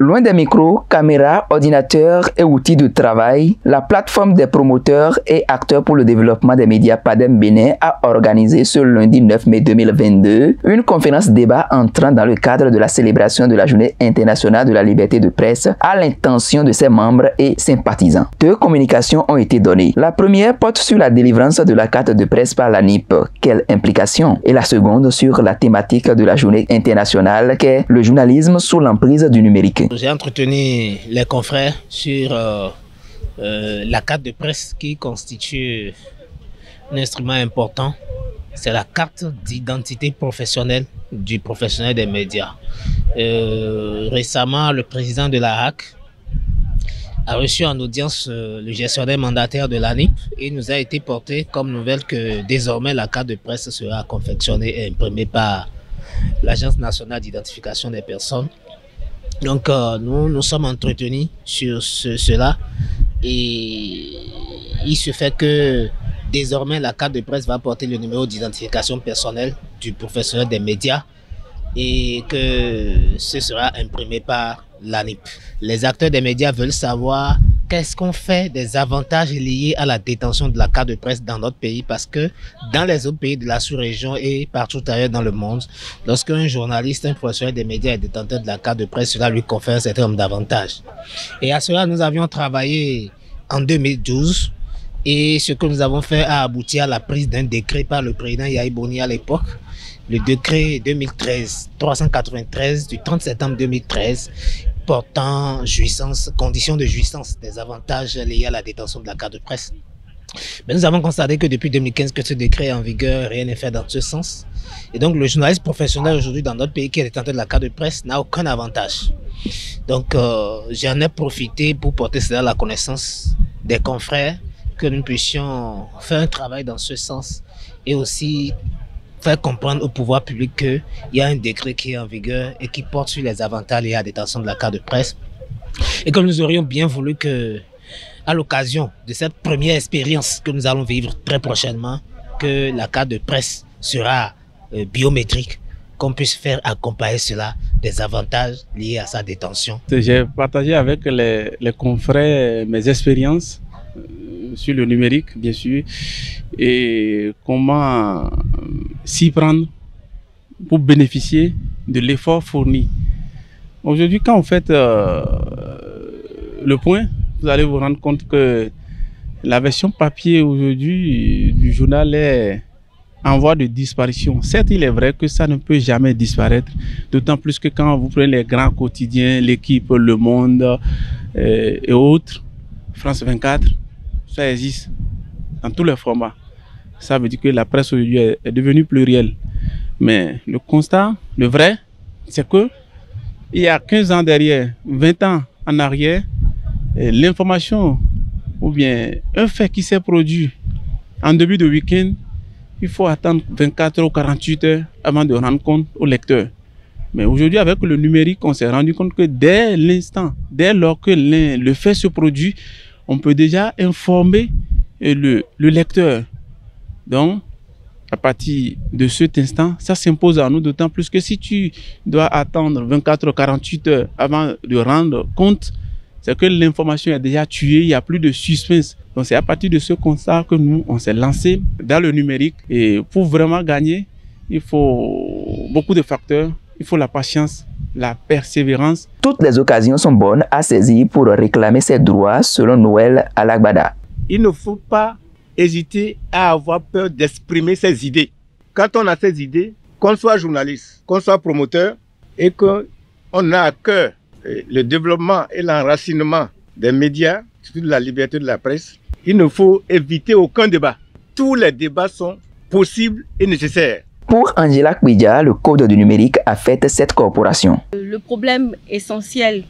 Loin des micros, caméras, ordinateurs et outils de travail, la plateforme des promoteurs et acteurs pour le développement des médias PADEM Bénin a organisé ce lundi 9 mai 2022 une conférence débat entrant dans le cadre de la célébration de la Journée internationale de la liberté de presse à l'intention de ses membres et sympathisants. Deux communications ont été données. La première porte sur la délivrance de la carte de presse par la NIP. Quelle implication? Et la seconde sur la thématique de la Journée internationale qu'est le journalisme sous l'emprise du numérique. J'ai entretenu les confrères sur euh, euh, la carte de presse qui constitue un instrument important. C'est la carte d'identité professionnelle du professionnel des médias. Euh, récemment, le président de la HAC a reçu en audience le gestionnaire mandataire de l'ANIP et nous a été porté comme nouvelle que désormais la carte de presse sera confectionnée et imprimée par l'Agence nationale d'identification des personnes donc, euh, nous nous sommes entretenus sur cela et il se fait que désormais la carte de presse va porter le numéro d'identification personnelle du professionnel des médias et que ce sera imprimé par l'ANIP. Les acteurs des médias veulent savoir qu'est-ce qu'on fait des avantages liés à la détention de la carte de presse dans notre pays? Parce que dans les autres pays de la sous-région et partout ailleurs dans le monde, lorsqu'un journaliste, un professionnel des médias est détenteur de la carte de presse, cela lui confère un certain nombre d'avantages. Et à cela, nous avions travaillé en 2012 et ce que nous avons fait a abouti à la prise d'un décret par le président Yaïboni à l'époque le décret 2013 393 du 30 septembre 2013 portant jouissance, conditions de jouissance des avantages liés à la détention de la carte de presse. Mais nous avons constaté que depuis 2015 que ce décret est en vigueur, rien n'est fait dans ce sens. Et donc le journaliste professionnel aujourd'hui dans notre pays qui est détenteur de la carte de presse n'a aucun avantage. Donc euh, j'en ai profité pour porter cela à la connaissance des confrères, que nous puissions faire un travail dans ce sens et aussi faire comprendre au pouvoir public qu'il y a un décret qui est en vigueur et qui porte sur les avantages liés à la détention de la carte de presse. Et que nous aurions bien voulu que, à l'occasion de cette première expérience que nous allons vivre très prochainement, que la carte de presse sera euh, biométrique, qu'on puisse faire accompagner cela des avantages liés à sa détention. J'ai partagé avec les, les confrères mes expériences sur le numérique, bien sûr, et comment s'y prendre pour bénéficier de l'effort fourni. Aujourd'hui, quand vous faites euh, le point, vous allez vous rendre compte que la version papier aujourd'hui du journal est en voie de disparition. Certes, il est vrai que ça ne peut jamais disparaître, d'autant plus que quand vous prenez les grands quotidiens, l'équipe, Le Monde euh, et autres, France 24, ça existe dans tous les formats. Ça veut dire que la presse aujourd'hui est, devenue plurielle. Mais le constat, le vrai, c'est que il y a 15 ans derrière, 20 ans en arrière, l'information ou bien un fait qui s'est produit en début de week-end, il faut attendre 24 ou 48 heures avant de rendre compte au lecteur. Mais aujourd'hui, avec le numérique, on s'est rendu compte que dès l'instant, dès lors que le fait se produit, on peut déjà informer le, le lecteur. Donc, à partir de cet instant, ça s'impose à nous, d'autant plus que si tu dois attendre 24 ou 48 heures avant de rendre compte, c'est que l'information est déjà tuée, il n'y a plus de suspense. Donc c'est à partir de ce constat que nous, on s'est lancé dans le numérique. Et pour vraiment gagner, il faut beaucoup de facteurs. Il faut la patience, la persévérance. Toutes les occasions sont bonnes à saisir pour réclamer ses droits selon Noël Alagbada. Il ne faut pas hésiter à avoir peur d'exprimer ses idées. Quand on a ses idées, qu'on soit journaliste, qu'on soit promoteur, et qu'on a à cœur eh, le développement et l'enracinement des médias, surtout de la liberté de la presse, il ne faut éviter aucun débat. Tous les débats sont possibles et nécessaires. Pour Angela Kouidja, le code du numérique a fait cette corporation. Le problème essentiel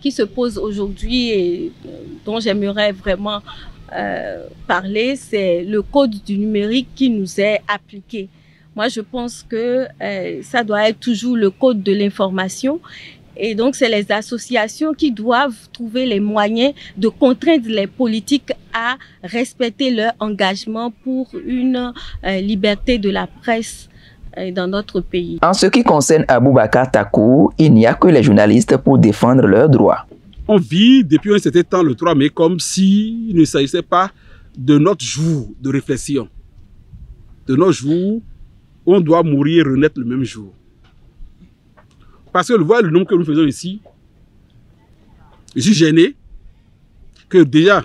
qui se pose aujourd'hui et euh, dont j'aimerais vraiment euh, parler, c'est le code du numérique qui nous est appliqué. Moi, je pense que euh, ça doit être toujours le code de l'information et donc, c'est les associations qui doivent trouver les moyens de contraindre les politiques à respecter leur engagement pour une euh, liberté de la presse dans notre pays. En ce qui concerne Aboubakar Takou, il n'y a que les journalistes pour défendre leurs droits. On vit depuis un certain temps le 3 mai comme s'il ne s'agissait pas de notre jour de réflexion, de notre jour où on doit mourir et renaître le même jour. Parce que voilà le nombre que nous faisons ici, je suis gêné que déjà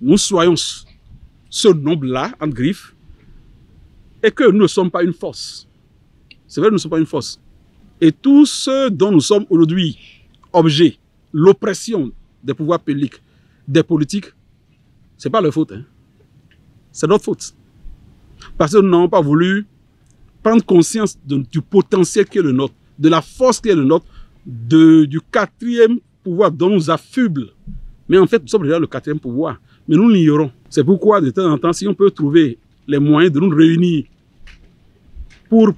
nous soyons ce nombre-là, en griffe, et que nous ne sommes pas une force. C'est vrai, nous ne sommes pas une force. Et tout ce dont nous sommes aujourd'hui objets, l'oppression des pouvoirs publics, des politiques, ce n'est pas leur faute. Hein. C'est notre faute. Parce que nous n'avons pas voulu prendre conscience du potentiel qui est le nôtre, de la force qui est le nôtre, de, du quatrième pouvoir dont nous affuble. Mais en fait, nous sommes déjà le quatrième pouvoir. Mais nous l'ignorons. C'est pourquoi, de temps en temps, si on peut trouver les moyens de nous réunir pour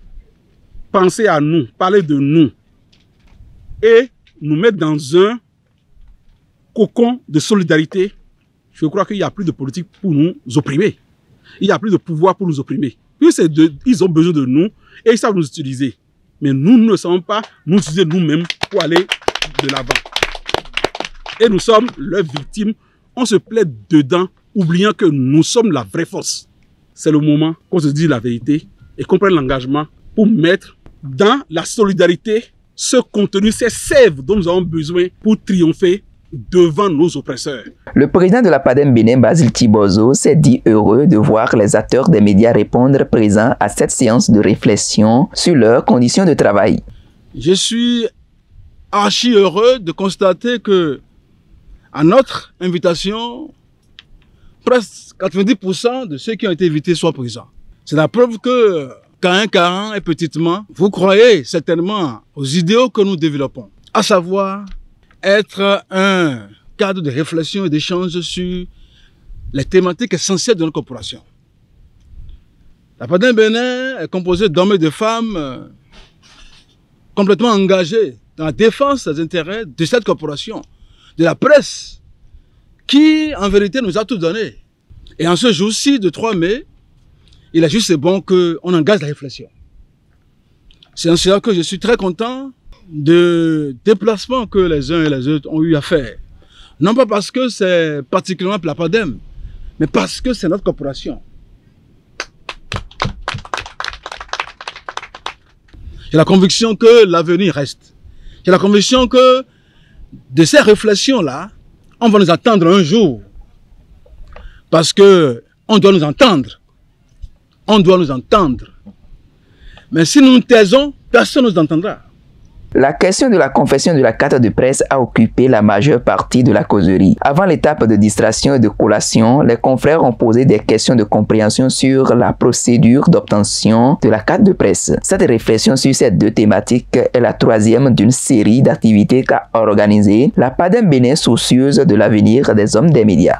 penser à nous, parler de nous, et nous mettre dans un cocon de solidarité, je crois qu'il n'y a plus de politique pour nous opprimer. Il n'y a plus de pouvoir pour nous opprimer. ils ont besoin de nous et ils savent nous utiliser. Mais nous ne savons pas nous utiliser nous-mêmes pour aller de l'avant. Et nous sommes leurs victimes. On se plaît dedans, oubliant que nous sommes la vraie force. C'est le moment qu'on se dise la vérité et qu'on prenne l'engagement pour mettre dans la solidarité ce contenu, ces sèves dont nous avons besoin pour triompher devant nos oppresseurs. Le président de la PADEM Bénin, Basile Tibozo, s'est dit heureux de voir les acteurs des médias répondre présents à cette séance de réflexion sur leurs conditions de travail. Je suis archi heureux de constater que, à notre invitation, presque 90% de ceux qui ont été invités sont présents. C'est la preuve que, Cain, Cain et petitement, vous croyez certainement aux idéaux que nous développons, à savoir être un cadre de réflexion et d'échange sur les thématiques essentielles de notre corporation. La Padin Bénin est composée d'hommes et de femmes euh, complètement engagés dans la défense des intérêts de cette corporation, de la presse, qui en vérité nous a tout donné. Et en ce jour-ci de 3 mai, il est juste bon qu'on engage la réflexion. C'est en cela que je suis très content de déplacements que les uns et les autres ont eu à faire. Non pas parce que c'est particulièrement la PADEM, mais parce que c'est notre corporation. J'ai la conviction que l'avenir reste. J'ai la conviction que de ces réflexions-là, on va nous attendre un jour. Parce que on doit nous entendre. On doit nous entendre. Mais si nous nous taisons, personne ne nous entendra. La question de la confession de la carte de presse a occupé la majeure partie de la causerie. Avant l'étape de distraction et de collation, les confrères ont posé des questions de compréhension sur la procédure d'obtention de la carte de presse. Cette réflexion sur ces deux thématiques est la troisième d'une série d'activités qu'a organisée la PADEM Bénin soucieuse de l'avenir des hommes des médias.